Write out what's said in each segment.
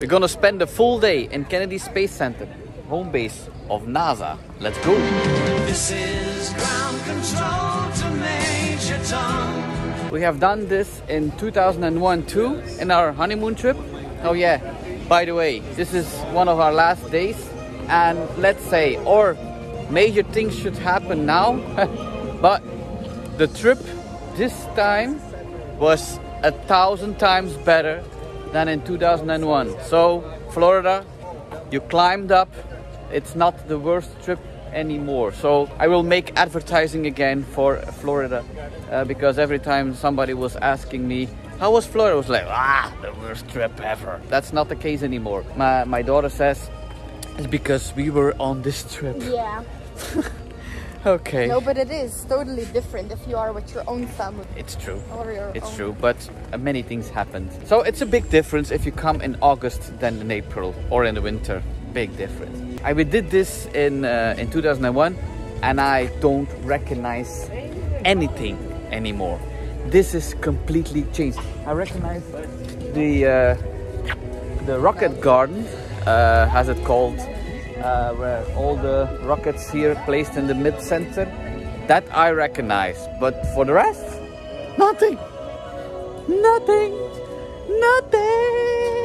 We're gonna spend a full day in Kennedy Space Center, home base of NASA. Let's go! This is ground control to Major Tom. We have done this in 2001 too, in our honeymoon trip. Oh yeah, by the way, this is one of our last days. And let's say, or major things should happen now, but the trip this time was a thousand times better than in 2001. So, Florida, you climbed up. It's not the worst trip anymore. So, I will make advertising again for Florida uh, because every time somebody was asking me, how was Florida? I was like, ah, the worst trip ever. That's not the case anymore. My, my daughter says, it's because we were on this trip. Yeah. Okay. No, but it is totally different if you are with your own family It's true. or your It's own. true, but uh, many things happened. So it's a big difference if you come in August than in April or in the winter. Big difference. I we did this in uh, in 2001, and I don't recognize anything anymore. This is completely changed. I recognize the uh, the rocket garden, uh, as it called, uh, where all the rockets here placed in the mid center. That I recognize, but for the rest, nothing. Nothing. Nothing.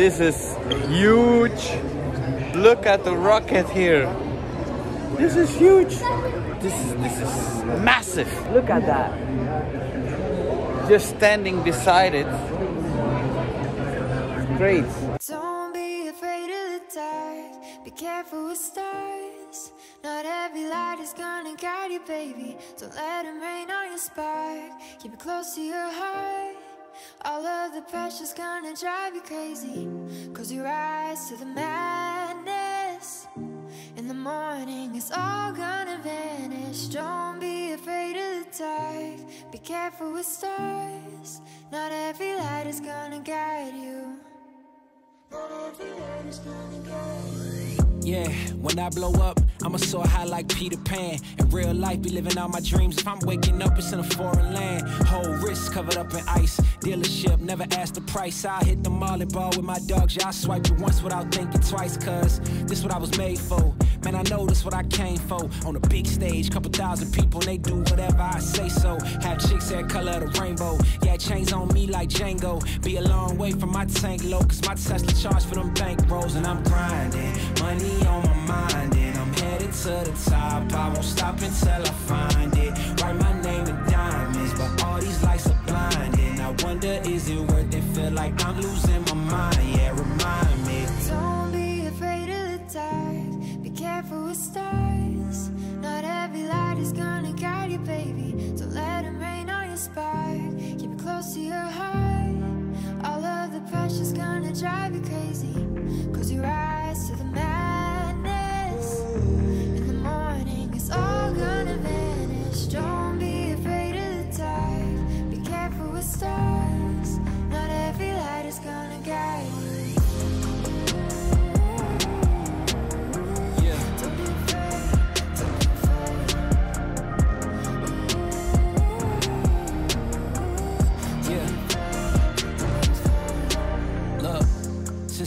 This is huge. Look at the rocket here. This is huge. This is this is massive. Look at that. Just standing beside it. Great. Don't be afraid of the dark. Be careful with stars. Not every light is gonna guide you, baby. Don't let them rain on your spark. Keep it close to your heart. All of the pressure's gonna drive you crazy. Cause you rise to the madness. In the morning, it's all gonna vanish. Don't be afraid of the dark. Be careful with stars. Not every light is gonna guide you. Yeah, when I blow up, I'ma soar high like Peter Pan. In real life, be living out my dreams. If I'm waking up, it's in a foreign land. Whole wrist covered up in ice. Dealership, never ask the price. I hit the molly ball with my dogs. I swipe it once without thinking twice, cuz this what I was made for. Man, I know this what I came for. On a big stage, couple thousand people, they do whatever I say so. Have chicks that color of the rainbow. Yeah, chains on me like Django. Be a long way from my tank low, cause my Tesla charge for them bank rolls, and I'm grinding. Money on my mind, I'm headed to the top. I won't stop until I find it. Write my name in diamonds, but all these lights are blinding. I wonder, is it worth it? Feel like I'm losing my mind. Yeah, remind me. Don't be afraid of the dark. Be careful with stars. Not every light is gonna guide you, baby. Don't let them rain on your spark. Keep it close to your heart. All of the pressure's gonna drive you crazy. Cause you rise to the madness.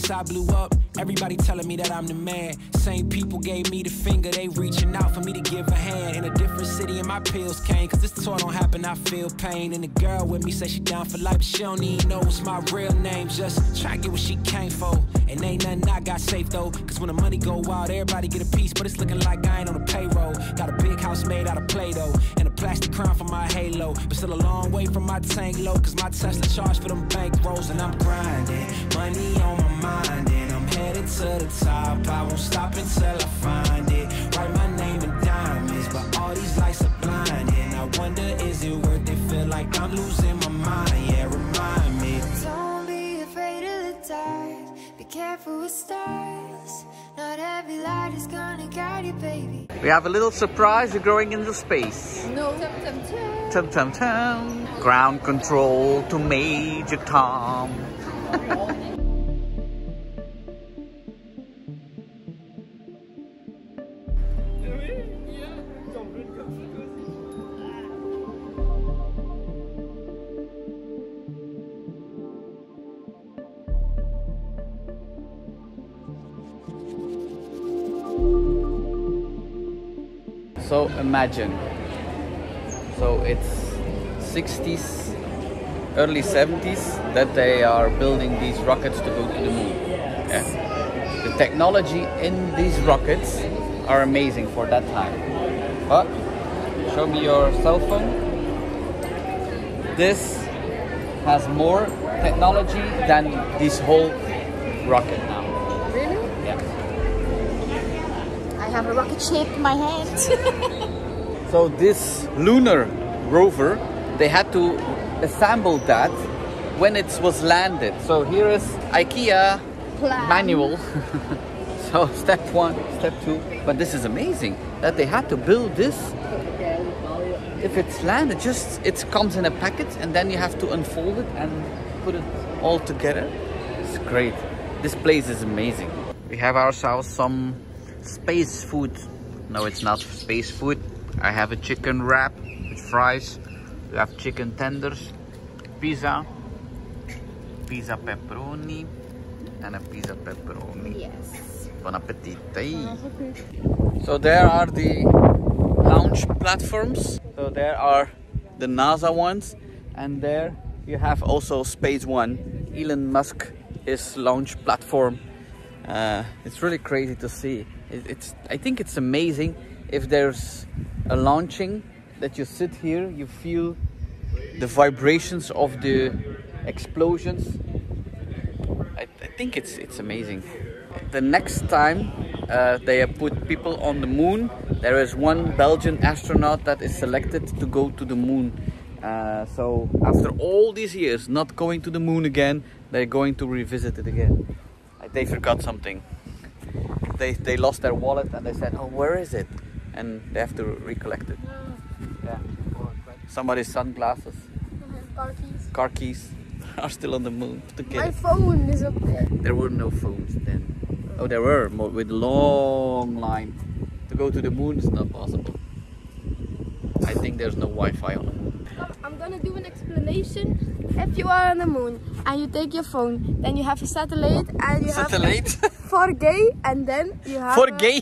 Since I blew up, everybody telling me that I'm the man. Same people gave me the finger, they reaching out for me to give a hand. In a different city, and my pills came. Cause this tour don't happen, I feel pain. And the girl with me say she down for life, but she don't even know what's my real name. Just try to get what she came for. And ain't nothing I got safe though. Cause when the money go wild, everybody get a piece. But it's looking like I ain't on the payroll. Got a big house made out of Play Doh. And a plastic crown for my halo. But still a long way from my tank low. Cause my Tesla charge for them bank rolls. And I'm grinding. Money on my mind. And to the top. I won't stop until I find it. Write my name in diamonds, but all these lights are blinding. I wonder, is it worth it? Feel like I'm losing my mind. Yeah, remind me. Don't be afraid of the dark. Be careful with stars. Not every light is gonna guide you, baby. We have a little surprise. You're going into space. No. Tum tum tum. Tum tum tum. Ground control to Major Tom. So imagine. So it's 60s, early 70s that they are building these rockets to go to the moon. Yeah. The technology in these rockets are amazing for that time. But show me your cell phone. This has more technology than this whole rocket have a rocket shape in my hand. So this lunar rover, they had to assemble that when it was landed. So here is IKEA Plan. manual. so step one, step two. But this is amazing that they had to build this. If it's landed, just it comes in a packet and then you have to unfold it and put it all together. It's great. This place is amazing. We have ourselves some space food. No, it's not space food. I have a chicken wrap with fries. We have chicken tenders, pizza, pizza pepperoni, and a pizza pepperoni. yes. Bon appetit. So there are the launch platforms. So there are the NASA ones, and there you have also Space One. Elon Musk is launch platform. Uh, it's really crazy to see. It, it's I think it's amazing if there's a launching that you sit here, you feel the vibrations of the explosions I, I think it's it's amazing. The next time uh, they put people on the moon, there is one Belgian astronaut that is selected to go to the moon. Uh, so after all these years not going to the moon again, they're going to revisit it again. They forgot something. They they lost their wallet and they said, "Oh, where is it?" And they have to recollect it. Yeah. Somebody's sunglasses, Car keys. car keys are still on the moon. My phone is up there. There were no phones then. Oh, there were with long line. To go to the moon is not possible. I think there's no Wi-Fi on the moon. I'm gonna do an explanation. If you are on the moon and you take your phone, then you have a satellite and you have a Satellite have 4G and then you have for a- gay.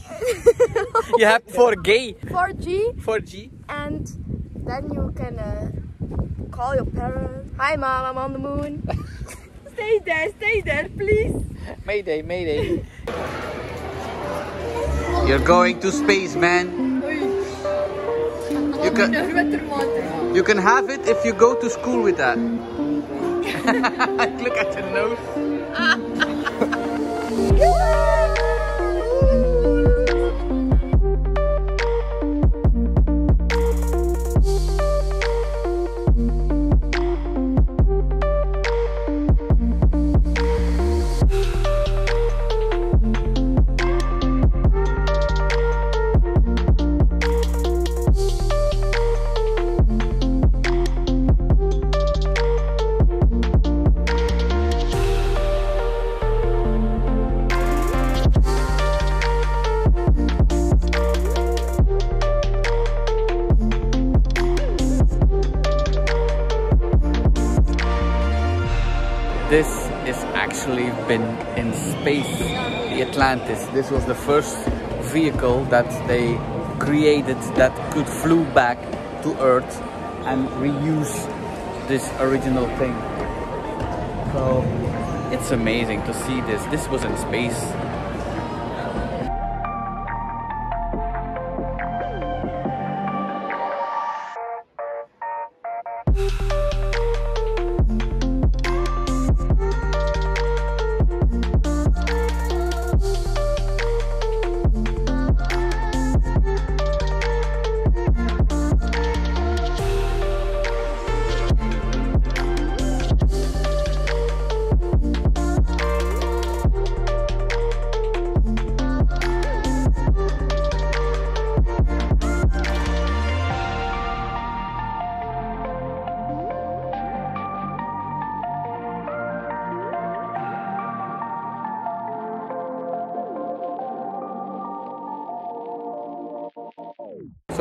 you have for gay. 4G 4G. and then you can uh, call your parents. Hi mom, I'm on the moon. stay there, stay there, please. Mayday, mayday. You're going to space, man. You can you can have it if you go to school with that. Look at the nose. Uhul! This is actually been in space, the Atlantis. This was the first vehicle that they created that could flew back to Earth and reuse this original thing. So it's amazing to see this. This was in space.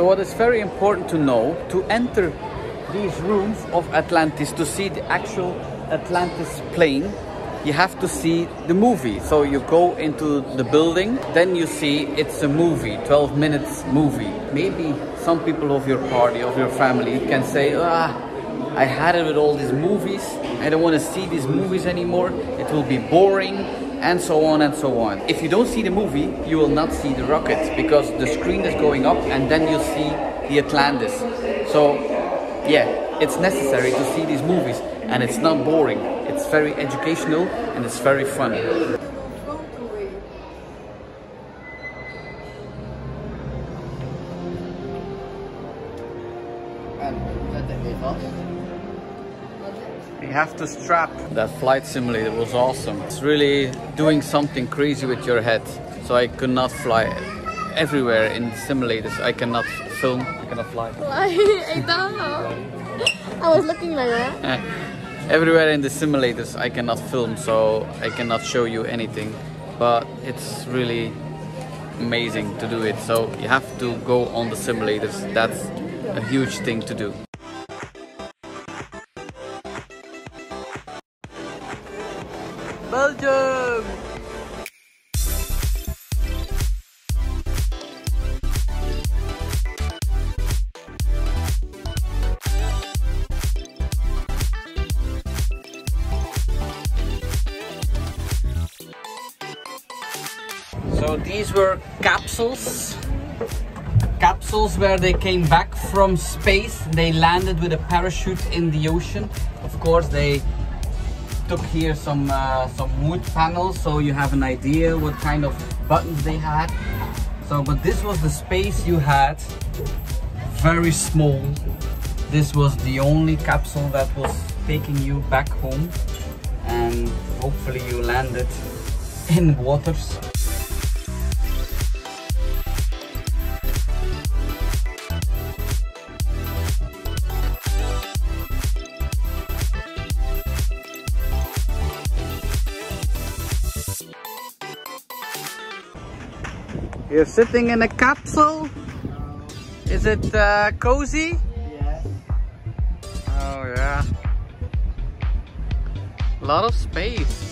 So what is very important to know, to enter these rooms of Atlantis, to see the actual Atlantis plane, you have to see the movie. So you go into the building, then you see it's a movie, 12 minutes movie. Maybe some people of your party, of your family can say, ah, I had it with all these movies. I don't want to see these movies anymore. It will be boring and so on and so on. If you don't see the movie, you will not see the rocket because the screen is going up and then you'll see the Atlantis. So yeah, it's necessary to see these movies and it's not boring. It's very educational and it's very fun. You to strap. That flight simulator was awesome. It's really doing something crazy with your head. So I could not fly everywhere in simulators. I cannot film, I cannot fly. I don't know. I was looking like that. Eh. everywhere in the simulators I cannot film so I cannot show you anything but it's really amazing to do it so you have to go on the simulators that's a huge thing to do Belgium So these were capsules. Capsules where they came back from space. They landed with a parachute in the ocean. Of course, they took here some uh, some wood panels so you have an idea what kind of buttons they had. So, but this was the space you had. Very small. This was the only capsule that was taking you back home, and hopefully you landed in waters. You're sitting in a capsule? Is it uh, cozy? Yes. Oh yeah. A lot of space.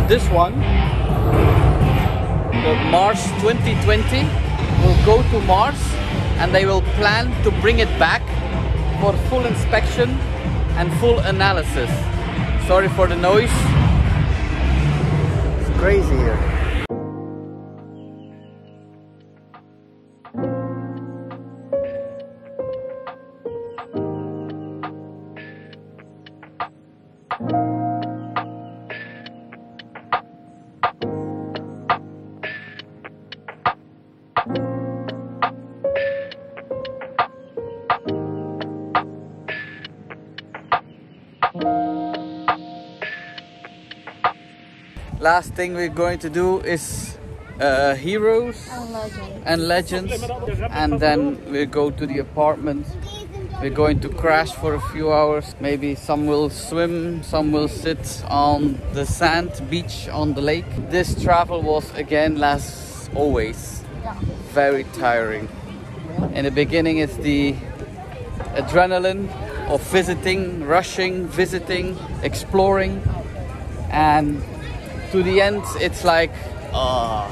So this one, the Mars 2020, will go to Mars and they will plan to bring it back for full inspection and full analysis. Sorry for the noise. It's crazy here. Last thing we're going to do is uh, heroes and legends, and then we go to the apartment. We're going to crash for a few hours. Maybe some will swim, some will sit on the sand beach on the lake. This travel was again, last always, very tiring. In the beginning, it's the adrenaline of visiting, rushing, visiting, exploring, and to the end, it's like, oh,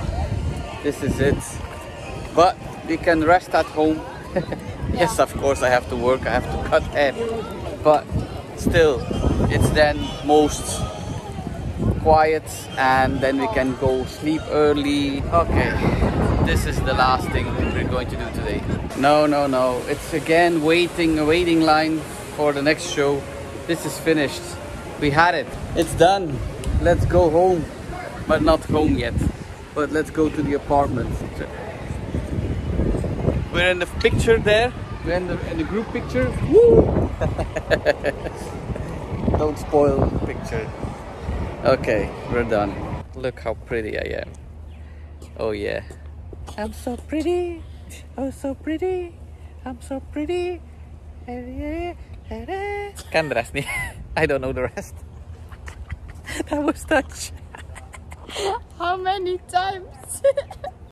this is it. But we can rest at home. yes, of course, I have to work, I have to cut hair. But still, it's then most quiet and then we can go sleep early. Okay, this is the last thing we're going to do today. No, no, no. It's again waiting, a waiting line for the next show. This is finished. We had it. It's done. Let's go home. But not home yet. But let's go to the apartment. We're in the picture there. We're in the, in the group picture. Woo! Don't spoil the picture. Okay, we're done. Look how pretty I am. Oh yeah. I'm so pretty. Oh so pretty. I'm so pretty. Kan the rest nih. I don't know the rest. that was touch. How many times?